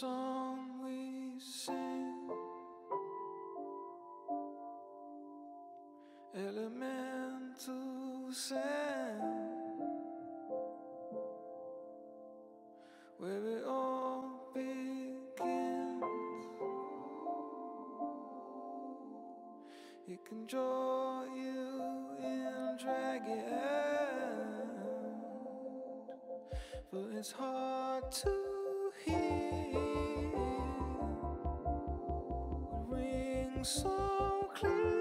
song we sing. Elemental sound. Where it all begins. It can draw you in, drag you out. But it's hard to here, it rings so clear.